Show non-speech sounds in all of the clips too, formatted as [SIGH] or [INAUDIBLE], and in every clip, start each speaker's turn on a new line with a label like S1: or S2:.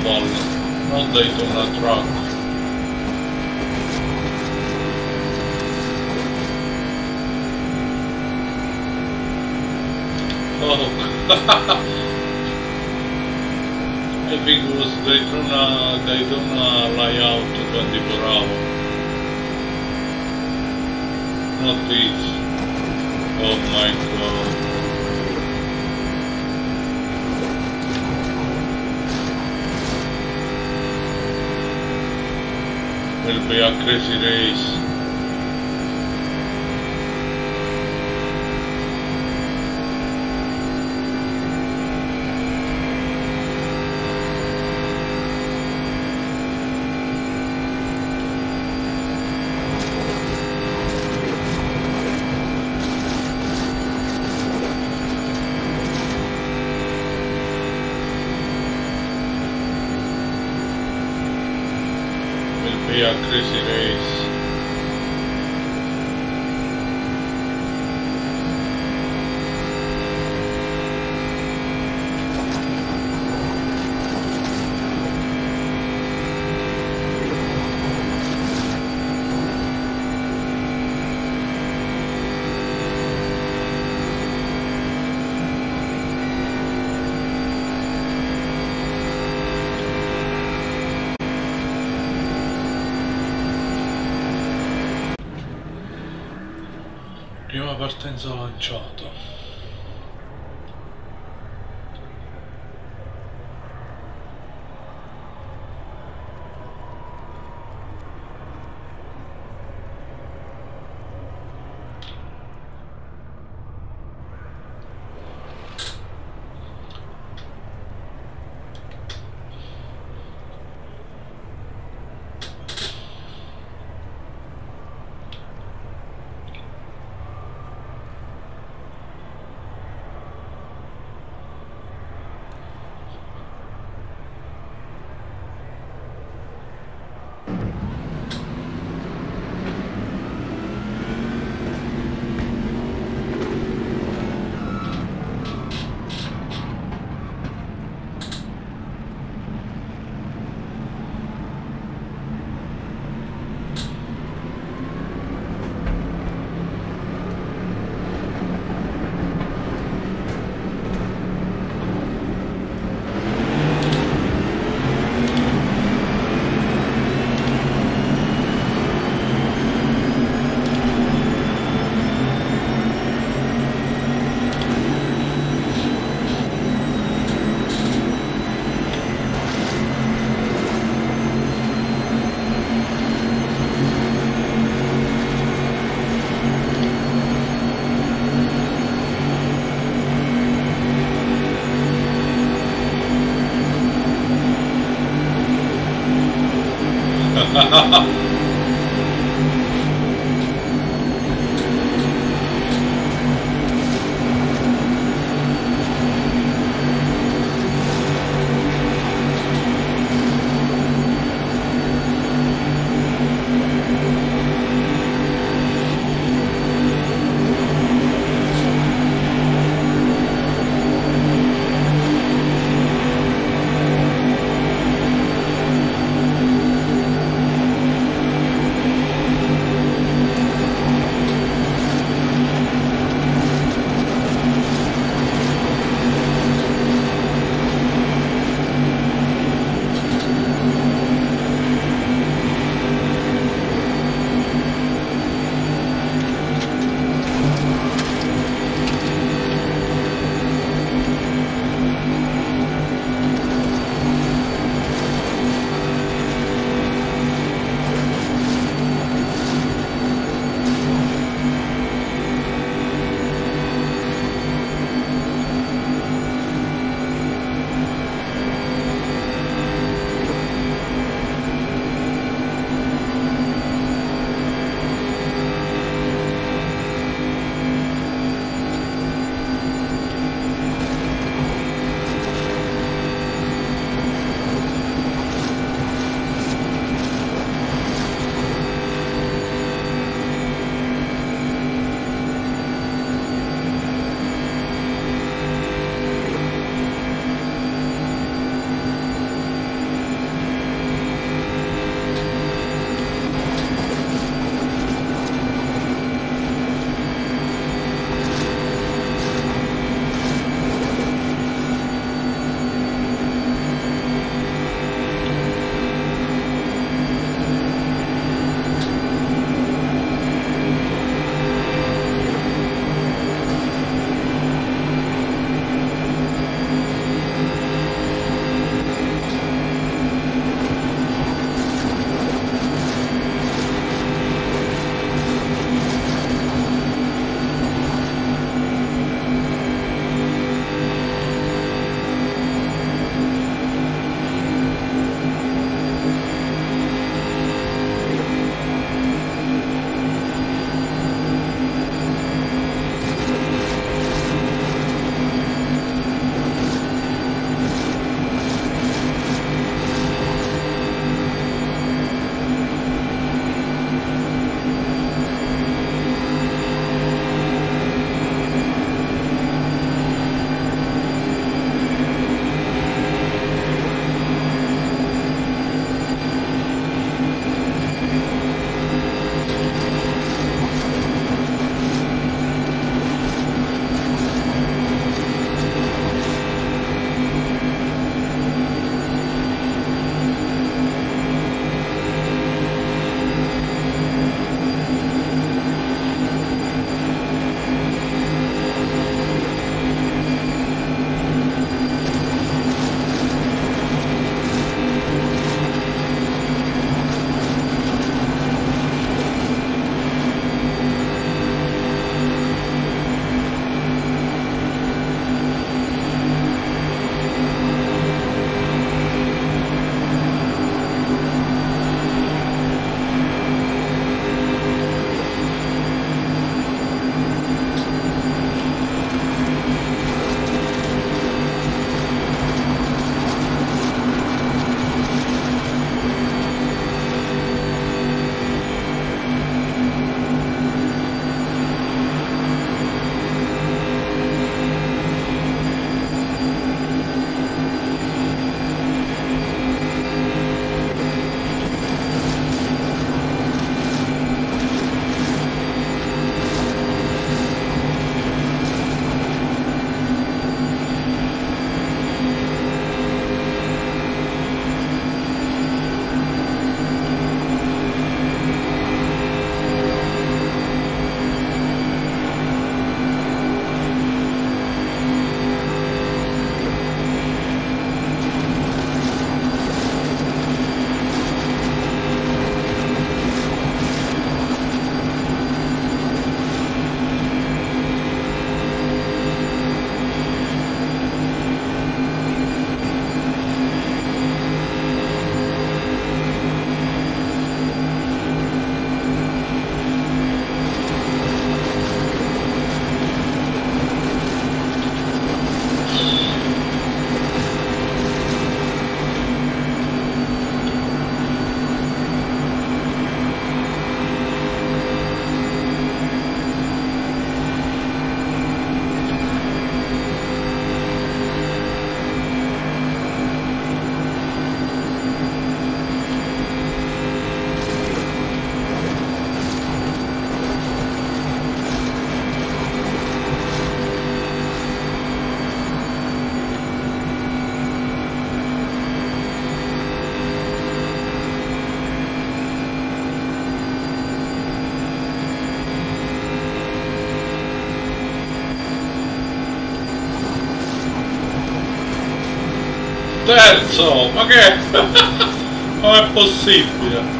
S1: oval, not Daytona truck. Oh, I think it was Daytona, Daytona layout [LAUGHS] 24 hour. Not this. Oh my god. ele foi a. a race. Anzolongiotto Terzo, ma che? [LAUGHS] Com'è possibile?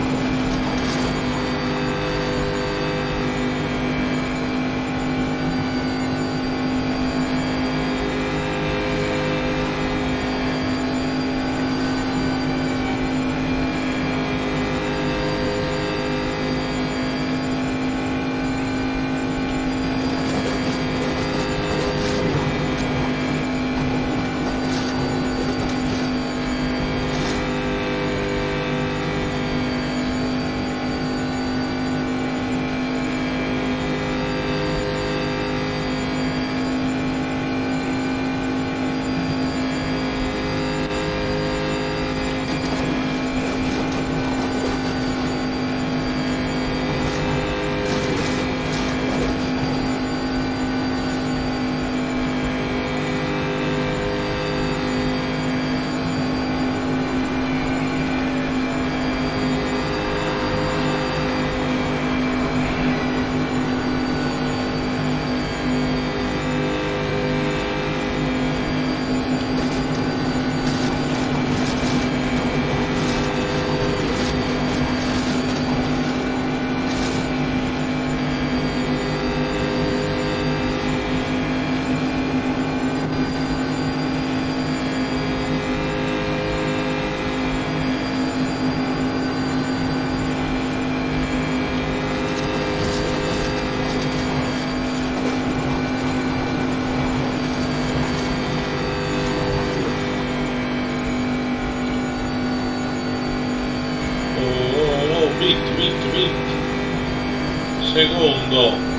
S1: Secondo.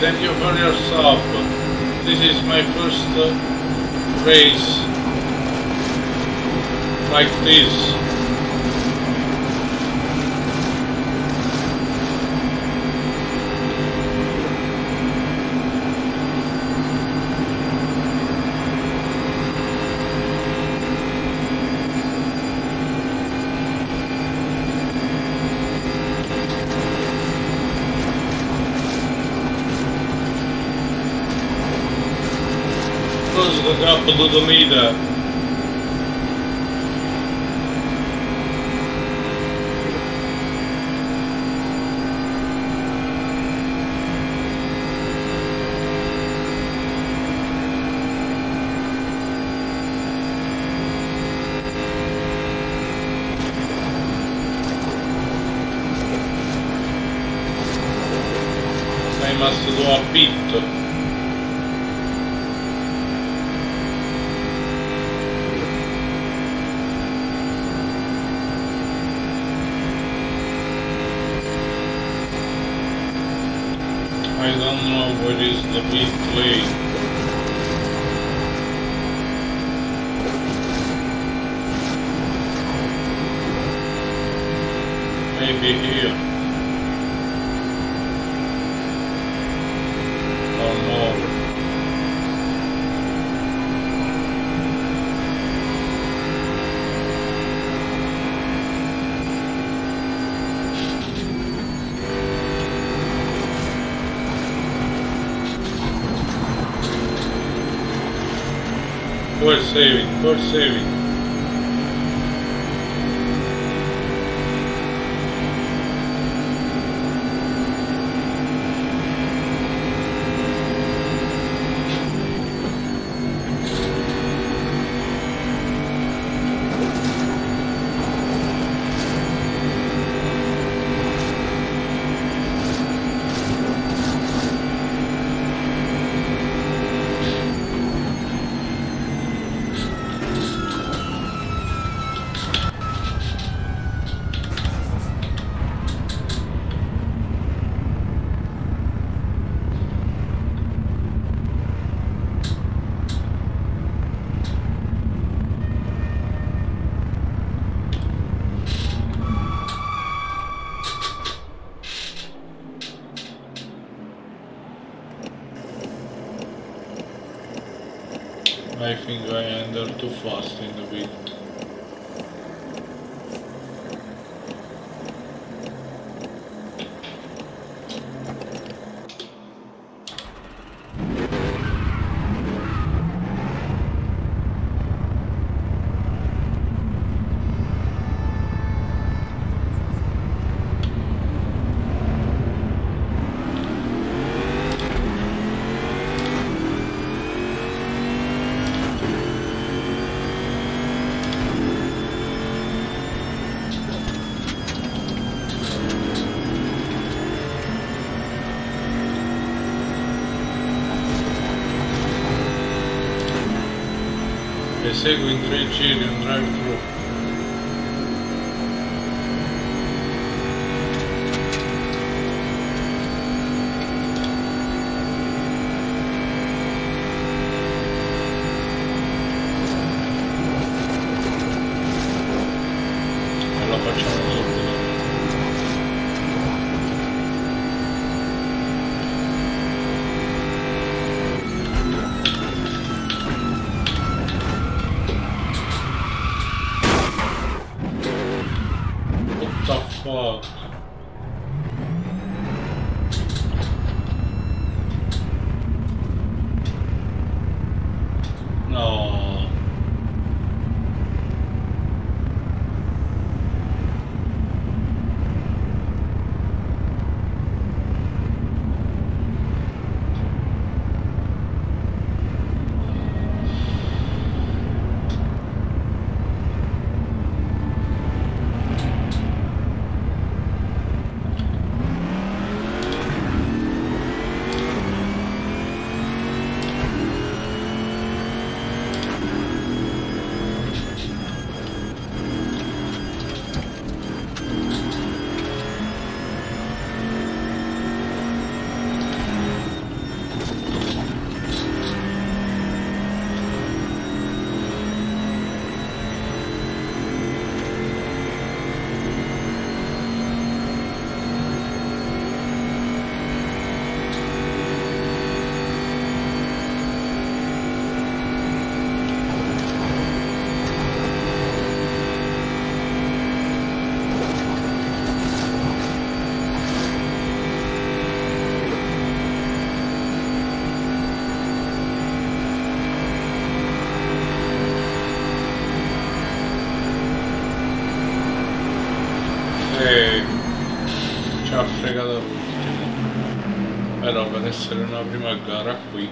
S1: Thank you for yourself. This is my first race like this. Close the up don't know what is the big play. Maybe here. We're saving, we're saving. Too fast in the bit. E segui in tre giri un drive-thru. Fuck? sarana primagara qui